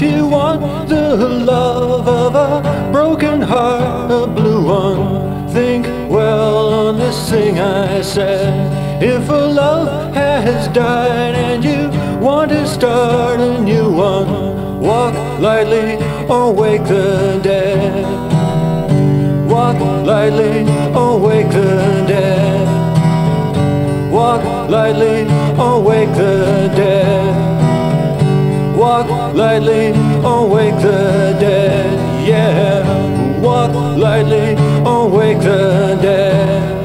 If you want the love of a broken heart, a blue one, think well on this thing I said. If a love has died and you want to start a new one, walk lightly or wake the dead. Walk lightly or wake the dead. Walk lightly or wake the dead. Walk lightly awake the dead. Yeah, walk lightly awake the dead.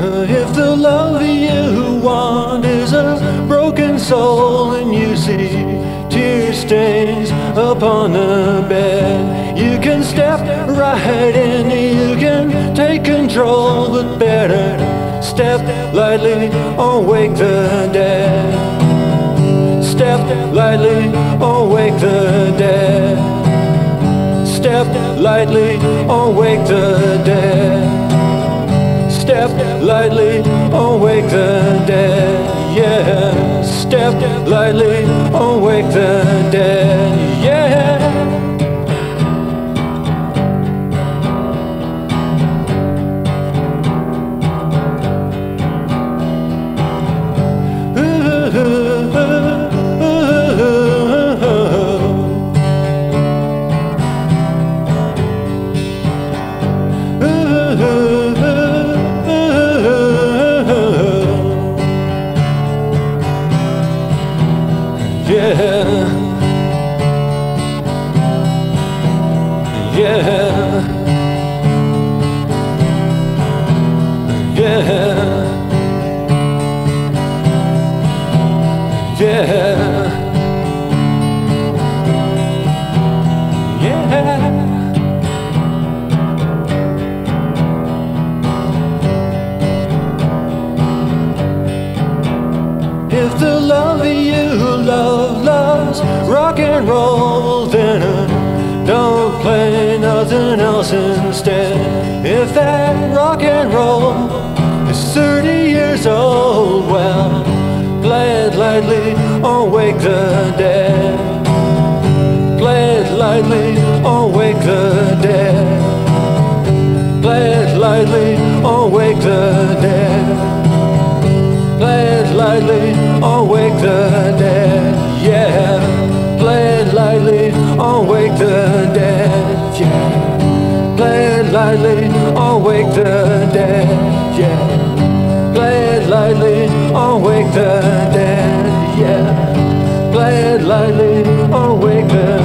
Uh, if the love you want is a broken soul and you see stains upon the bed, you can step right in, you can take control, but better step lightly or wake the dead. Step lightly or wake the dead. Step lightly or wake the dead. Step lightly or wake the dead. Yeah. Step lightly or wake the dead. Yeah. Yeah. Rock and roll, uh, don't play nothing else instead. If that rock and roll is 30 years old, well, play it lightly or wake the dead. Play it lightly or wake the dead. Play it lightly or wake the dead. Play it lightly lightly or wake the dead. Yeah. Play it lightly or wake the dead. Yeah. Play it lightly or wake the